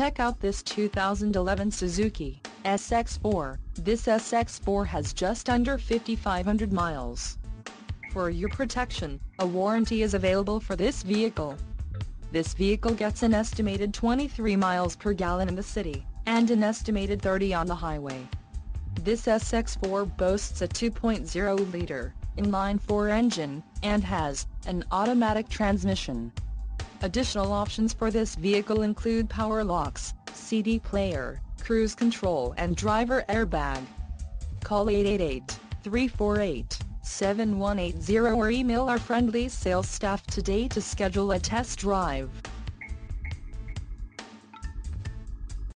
Check out this 2011 Suzuki SX4. This SX4 has just under 5,500 miles. For your protection, a warranty is available for this vehicle. This vehicle gets an estimated 23 miles per gallon in the city, and an estimated 30 on the highway. This SX4 boasts a 2.0-liter, inline-four engine, and has an automatic transmission. Additional options for this vehicle include power locks, CD player, cruise control and driver airbag. Call 888-348-7180 or email our friendly sales staff today to schedule a test drive.